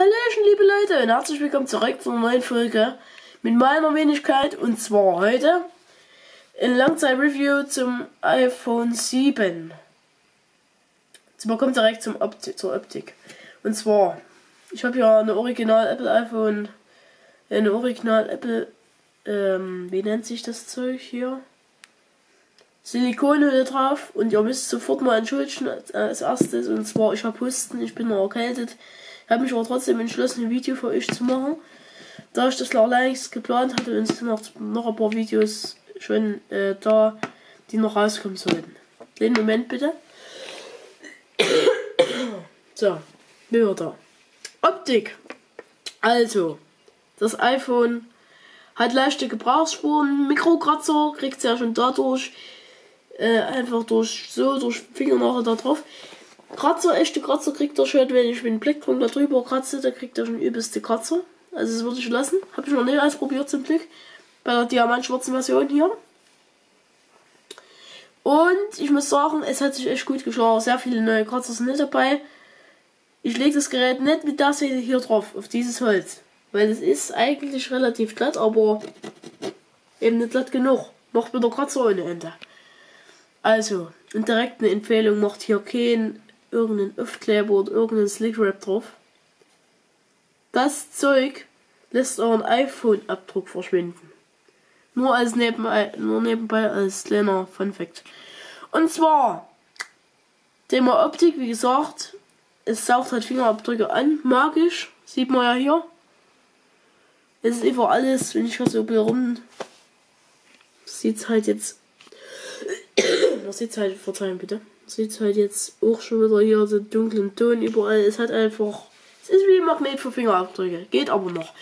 Hallöchen, liebe Leute, und herzlich willkommen zurück zu einer neuen Folge mit meiner Wenigkeit. Und zwar heute ein Langzeit-Review zum iPhone 7. Zwar kommt direkt zum Opti zur Optik. Und zwar, ich habe hier eine Original Apple iPhone, eine Original Apple, ähm, wie nennt sich das Zeug hier? Silikonhülle drauf und ihr müsst sofort mal entschuldigen als erstes und zwar ich habe Husten, ich bin noch erkältet, habe mich aber trotzdem entschlossen ein Video für euch zu machen, da ich das allein geplant hatte und es sind noch, noch ein paar Videos schon äh, da, die noch rauskommen sollten. Den Moment bitte. so, wir da. Optik. Also, das iPhone hat leichte Gebrauchsspuren, Mikrokratzer, kriegt es ja schon dadurch äh, einfach durch so durch Fingernagel da drauf. Kratzer, echte Kratzer kriegt er schon, wenn ich mit dem Blickpunkt da drüber kratze, da kriegt er schon übelste Kratzer. Also das würde ich lassen. Habe ich noch nicht ausprobiert zum Glück. Bei der diamantschwarzen Version hier. Und ich muss sagen, es hat sich echt gut geschlagen. Sehr viele neue Kratzer sind nicht dabei. Ich lege das Gerät nicht mit der Seite hier drauf, auf dieses Holz. Weil es ist eigentlich relativ glatt, aber eben nicht glatt genug. Noch mit der Kratzer ohne Ende. Also, und direkt eine Empfehlung, macht hier kein irgendeinen Aufkleber oder irgendeinen Slickwrap drauf. Das Zeug lässt euren iPhone-Abdruck verschwinden. Nur als nebenbei, nur nebenbei als kleiner Funfact. Und zwar, Thema Optik, wie gesagt, es saugt halt Fingerabdrücke an, magisch, sieht man ja hier. Es ist einfach alles, wenn ich was so rum, sieht's halt jetzt man sieht halt, verzeihen bitte, sieht halt jetzt auch schon wieder hier den dunklen Ton überall. Es hat einfach, es ist wie ein Magnet für Fingerabdrücke, geht aber noch.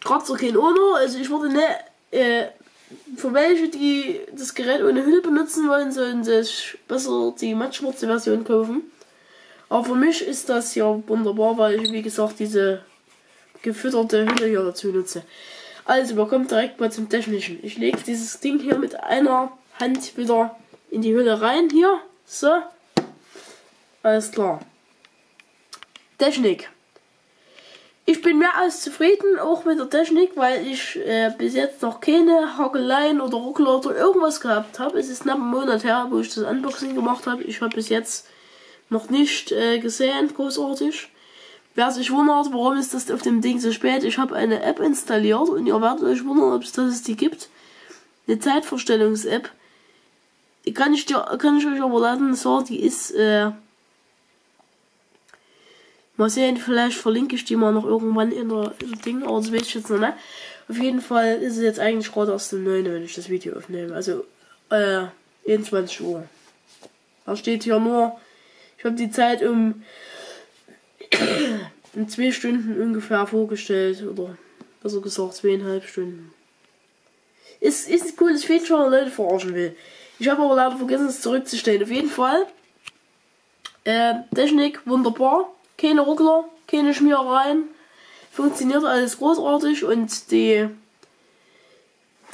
Kratzer kein ohne, also ich würde ne, äh, für welche, die das Gerät ohne Hülle benutzen wollen, sollen sich besser die mattschwarze Version kaufen. Aber für mich ist das ja wunderbar, weil ich, wie gesagt, diese gefütterte Hülle hier dazu nutze. Also, wir kommen direkt mal zum Technischen. Ich lege dieses Ding hier mit einer Hand wieder in die Hülle rein hier. So. Alles klar. Technik. Ich bin mehr als zufrieden, auch mit der Technik, weil ich äh, bis jetzt noch keine Hakeleien oder Ruckler oder irgendwas gehabt habe. Es ist knapp ein Monat her, wo ich das Unboxing gemacht habe. Ich habe bis jetzt noch nicht äh, gesehen, großartig. Wer sich wundert, warum ist das auf dem Ding so spät, ich habe eine App installiert und ihr werdet euch wundern, ob es das die gibt. Eine Zeitvorstellungs-App kann ich dir, kann ich euch aber laden, so, die ist, äh, mal sehen, vielleicht verlinke ich die mal noch irgendwann in der, in der Ding, aber das weiß ich jetzt noch nicht. Auf jeden Fall ist es jetzt eigentlich gerade erst um 9, wenn ich das Video aufnehme. Also, äh, 21 Uhr. Da steht hier nur, ich habe die Zeit um, in zwei Stunden ungefähr vorgestellt, oder besser gesagt zweieinhalb Stunden. Ist, ist ein cooles Feature, Leute verarschen will. Ich habe aber leider vergessen, es zurückzustellen. Auf jeden Fall. Äh, Technik wunderbar. Keine Ruckler, keine Schmierereien. Funktioniert alles großartig und die,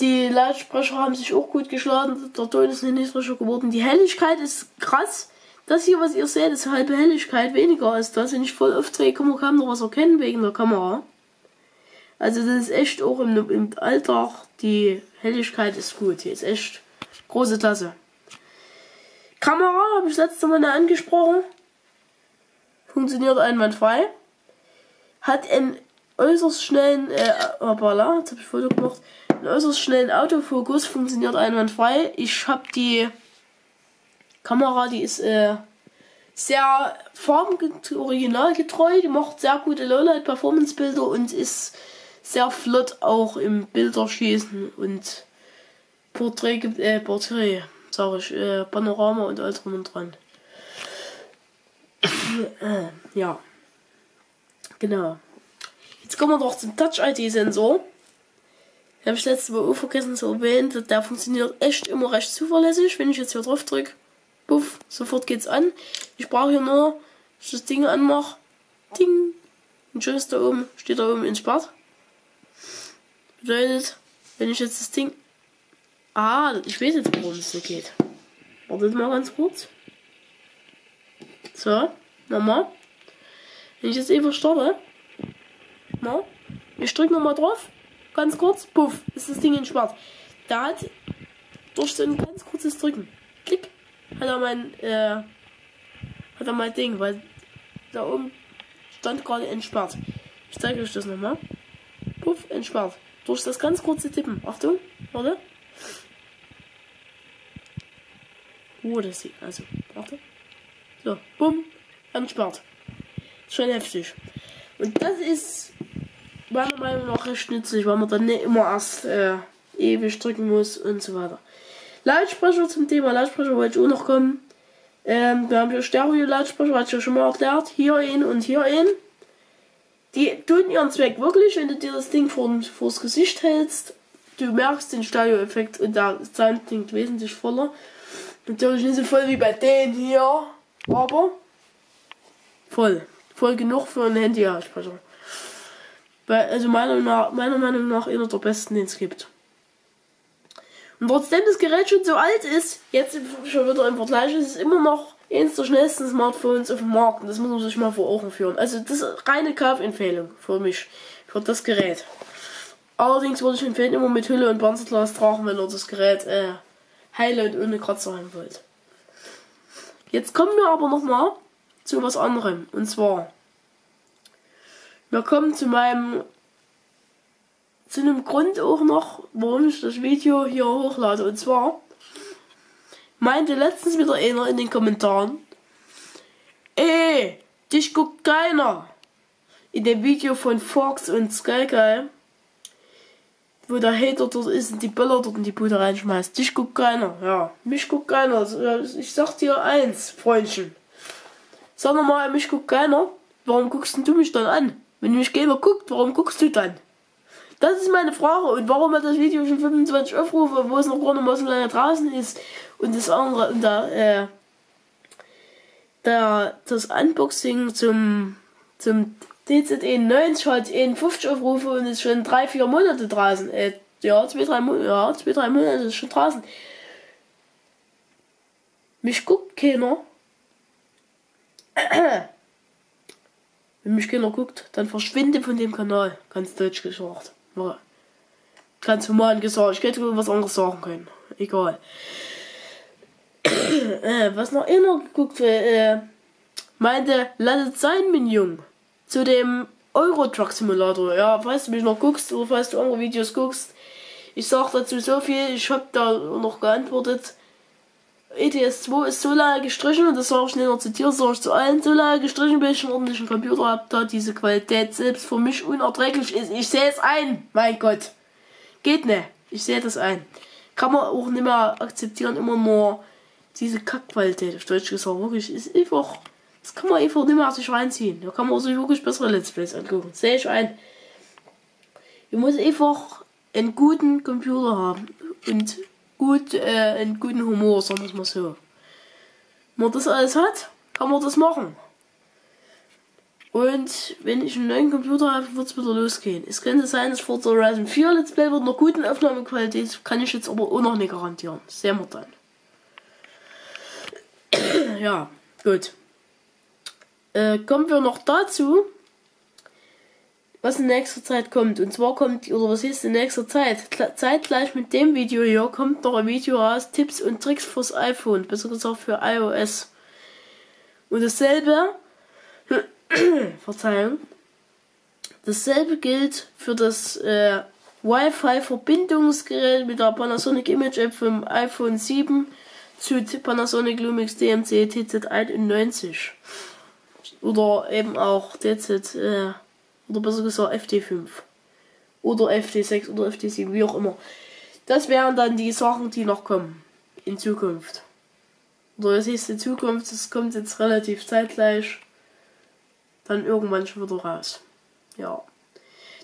die Lautsprecher haben sich auch gut geschlagen. Der Ton ist nicht niedriger geworden. Die Helligkeit ist krass. Das hier, was ihr seht, ist halbe Helligkeit weniger als das. Wenn ich voll aufdrehe, kann man kaum noch was erkennen wegen der Kamera. Also das ist echt auch im, im Alltag, die Helligkeit ist gut. Die ist echt Große Tasse. Kamera habe ich letzte Mal angesprochen. Funktioniert einwandfrei. Hat einen äußerst schnellen, äh, hoppala, jetzt habe ich Foto gemacht. Einen äußerst schnellen Autofokus, funktioniert einwandfrei. Ich habe die Kamera, die ist äh, sehr farbenoriginalgetreu, die macht sehr gute Lowlight-Performance-Bilder und ist sehr flott auch im Bilderschießen und Porträt gibt, äh, Porträt, sag ich, äh, Panorama und alles drum und dran. äh, ja. Genau. Jetzt kommen wir doch zum Touch-ID-Sensor. Habe ich letzte Mal auch vergessen zu erwähnen, der funktioniert echt immer recht zuverlässig. Wenn ich jetzt hier drauf drücke, puff, sofort geht's an. Ich brauche hier nur, dass ich das Ding anmache, ding, und schon ist da oben, steht da oben entsperrt. Bedeutet, wenn ich jetzt das Ding Ah, ich weiß jetzt, worum es so geht. Wartet mal ganz kurz. So, nochmal. Wenn ich jetzt eben starte, No? Ich drücke nochmal drauf. Ganz kurz. Puff. Ist das Ding in schwarz. Da hat durch so ein ganz kurzes Drücken. Klick. Hat er mein, äh, hat er mein Ding, weil da oben stand gerade entsperrt. Ich zeige euch das nochmal. Puff, entsperrt. Durch das ganz kurze Tippen. Achtung, warte. Oh, das sieht, also, warte. So, bumm, entsperrt. Schon heftig. Und das ist meiner Meinung nach recht nützlich, weil man dann nicht immer erst äh, ewig drücken muss und so weiter. Lautsprecher zum Thema Lautsprecher wollte ich auch noch kommen. Ähm, wir haben hier Stereo-Lautsprecher, hatte ich ja schon mal erklärt. Hier ein und hier ein. Die tun ihren Zweck wirklich, wenn du dir das Ding vor, vors Gesicht hältst. Du merkst den Stereo-Effekt und der Sound klingt wesentlich voller. Natürlich nicht so voll wie bei denen hier, aber voll. Voll genug für ein Handy-Lautsprecher. Also meiner, meiner Meinung nach einer der besten, den es gibt. Und trotzdem das Gerät schon so alt ist, jetzt schon wieder im Vergleich, ist es immer noch eines der schnellsten Smartphones auf dem Markt. Und das muss man sich mal vor Augen führen. Also das ist reine Kaufempfehlung für mich, für das Gerät. Allerdings würde ich empfehlen, immer mit Hülle und Panzerglas tragen, wenn ihr das Gerät äh, und ohne Kratzer haben wollt. Jetzt kommen wir aber noch mal zu was anderem. Und zwar, wir kommen zu meinem zu einem Grund auch noch, warum ich das Video hier hochlade. Und zwar meinte letztens wieder einer in den Kommentaren, ey, dich guckt keiner. In dem Video von Fox und Sky wo der Hater dort ist und die Böller dort in die Bude reinschmeißt. Dich guckt keiner. Ja, mich guckt keiner. Also, ich sag dir eins, Freundchen. Sag mal, mich guckt keiner. Warum guckst du mich dann an? Wenn mich keiner guckt, warum guckst du dann? Das ist meine Frage. Und warum hat das Video schon 25 Aufrufe, wo es noch gar nicht mal so lange draußen ist? Und das andere, und da, äh, der, das Unboxing zum, zum DZE 90 hat 51 Aufrufe und ist schon 3-4 Monate draußen. Äh, ja, 2-3 Monate, ja, 2-3 Monate ist schon draußen. Mich guckt keiner. Wenn mich keiner guckt, dann verschwinde von dem Kanal. Ganz deutsch gesagt. Ganz normal gesagt. Ich hätte was anderes sagen können. Egal. äh, was noch immer geguckt wird, äh, meinte, lass es sein, mein Jung. Zu dem Euro Truck Simulator. Ja, falls du mich noch guckst oder falls du andere Videos guckst. Ich sag dazu so viel, ich hab da noch geantwortet. ETS 2 ist so lange gestrichen, und das sage ich nicht nur zu dir, sage ich zu allen, so lange gestrichen, bis ich einen ordentlichen Computer habe, da diese Qualität selbst für mich unerträglich ist. Ich sehe es ein, mein Gott. Geht nicht. Ich sehe das ein. Kann man auch nicht mehr akzeptieren, immer nur diese Kackqualität, auf Deutsch gesagt, wirklich, ist einfach, das kann man einfach nicht mehr sich reinziehen. Da kann man sich wirklich bessere Let's Plays angucken. Sehe ich ein. Ich muss einfach einen guten Computer haben und gut, äh, einen guten Humor, sagen wir es mal so. Wenn man das alles hat, kann man das machen. Und wenn ich einen neuen Computer habe, wird es wieder losgehen. Es könnte sein, dass Forza Horizon 4 Let's Play wird noch guten Aufnahmequalität, kann ich jetzt aber auch noch nicht garantieren. Sehen wir dann. ja, gut. Äh, kommen wir noch dazu, was in nächster Zeit kommt. Und zwar kommt, oder was ist in nächster Zeit? Zeitgleich mit dem Video hier kommt noch ein Video raus, Tipps und Tricks fürs iPhone, besser gesagt für iOS. Und dasselbe, Verzeihung, dasselbe gilt für das äh, Wi-Fi-Verbindungsgerät mit der Panasonic Image App vom iPhone 7 zu Panasonic Lumix DMC TZ91. Oder eben auch DZ, äh, oder besser gesagt FT5. Oder FT6 oder FT7, wie auch immer. Das wären dann die Sachen, die noch kommen. In Zukunft. Oder das ist in Zukunft, das kommt jetzt relativ zeitgleich. Dann irgendwann schon wieder raus. Ja.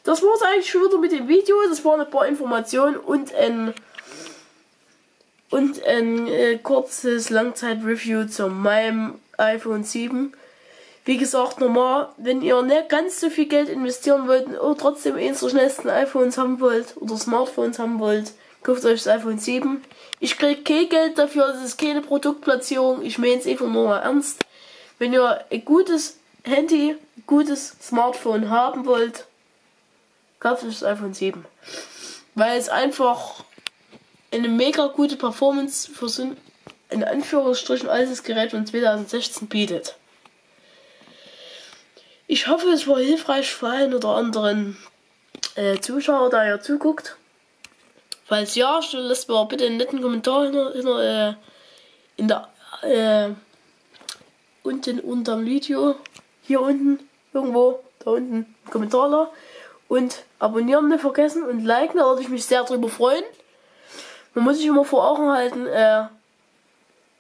Das war es eigentlich schon wieder mit dem Video. Das waren ein paar Informationen und ein und ein äh, kurzes Langzeit-Review zu meinem iPhone 7. Wie gesagt, normal, wenn ihr nicht ganz so viel Geld investieren wollt oder trotzdem eins der schnellsten iPhones haben wollt oder Smartphones haben wollt, kauft euch das iPhone 7. Ich kriege kein Geld dafür, das ist keine Produktplatzierung, ich meine es einfach nur mal ernst. Wenn ihr ein gutes Handy, ein gutes Smartphone haben wollt, kauft euch das iPhone 7. Weil es einfach eine mega gute Performance für so ein in Anführungsstrichen altes Gerät von 2016 bietet. Ich hoffe, es war hilfreich für einen oder anderen äh, Zuschauer, der ja zuguckt. Falls ja, lasst mir bitte einen netten Kommentar in der, in der, äh, in der äh, unten unter dem Video. Hier unten, irgendwo, da unten, im Kommentar da. Und abonnieren nicht vergessen und liken, da würde ich mich sehr drüber freuen. Man muss sich immer vor Augen halten, äh,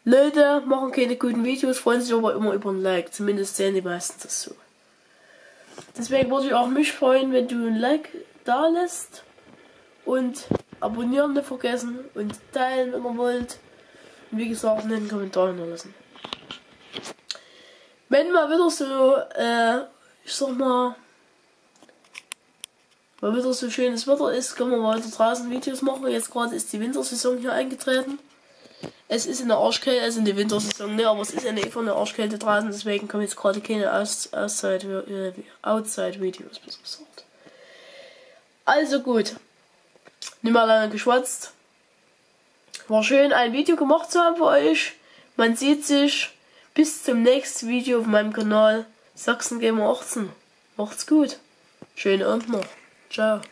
Leute machen keine guten Videos, freuen sich aber immer über ein Like. Zumindest sehen die meisten das so. Deswegen würde ich auch mich freuen, wenn du ein Like da lässt. Und abonnieren nicht vergessen und teilen, wenn ihr wollt. Und wie gesagt, in den Kommentaren hinterlassen. Wenn mal wieder so, äh, ich sag mal, weil wieder so schönes Wetter ist, können wir weiter draußen Videos machen. Jetzt gerade ist die Wintersaison hier eingetreten. Es ist in der Arschkälte, also in der Wintersaison, ne, aber es ist ja nicht von der Arschkälte draußen, deswegen kommen jetzt gerade keine Outside, äh, Outside Videos, besser gesagt. Also gut. Nicht mal lange geschwatzt. War schön, ein Video gemacht zu haben für euch. Man sieht sich. Bis zum nächsten Video auf meinem Kanal. Sachsen Gamer 18. Macht's gut. Schönen Abend noch. Ciao.